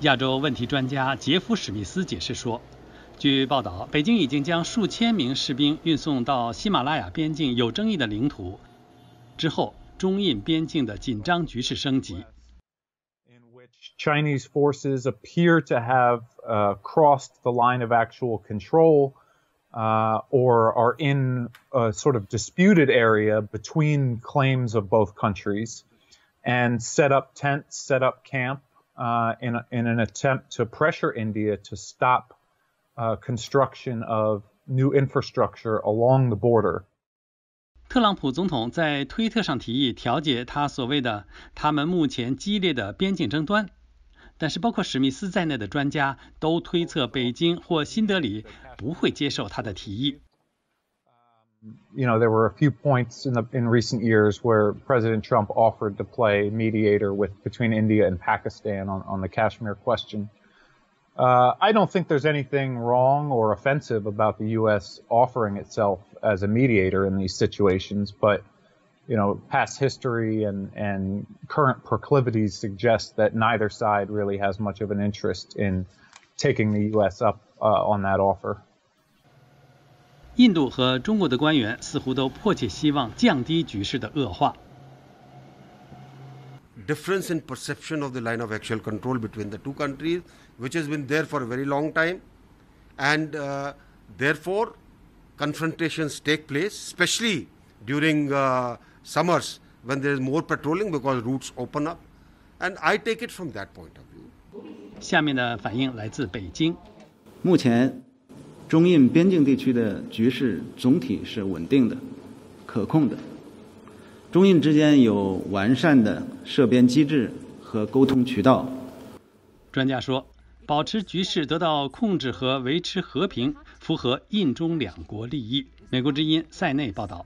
亚洲问题专家杰夫·史密斯解释说，据报道，北京已经将数千名士兵运送到喜马拉雅边境有争议的领土。之后，中印边境的紧张局势升级。Chinese forces appear to have uh, crossed the line of actual control uh, or are in a sort of disputed area between claims of both countries and set up tents, set up camp uh, in, a, in an attempt to pressure India to stop uh, construction of new infrastructure along the border. 特朗普总统在推特上提议调解他所谓的他们目前激烈的边境争端，但是包括史密斯在内的专家都推测北京或新德里不会接受他的提议。You know, there were a few points in the in recent years where President Trump offered to play mediator with between India and Pakistan on, on the Kashmir question. Uh, I don't think there's anything wrong or offensive about the U.S. offering itself as a mediator in these situations, but you know, past history and, and current proclivities suggest that neither side really has much of an interest in taking the U.S. up uh, on that offer. 印度和中国的官员似乎都迫切希望降低局势的恶化。Difference in perception of the line of actual control between the two countries, which has been there for a very long time, and uh, therefore confrontations take place, especially during uh, summers when there is more patrolling because routes open up. And I take it from that point of view. 下面的反应来自北京。目前， 中印边境地区的局势总体是稳定的、可控的。中印之间有完善的涉边机制和沟通渠道。专家说，保持局势得到控制和维持和平，符合印中两国利益。美国之音塞内报道。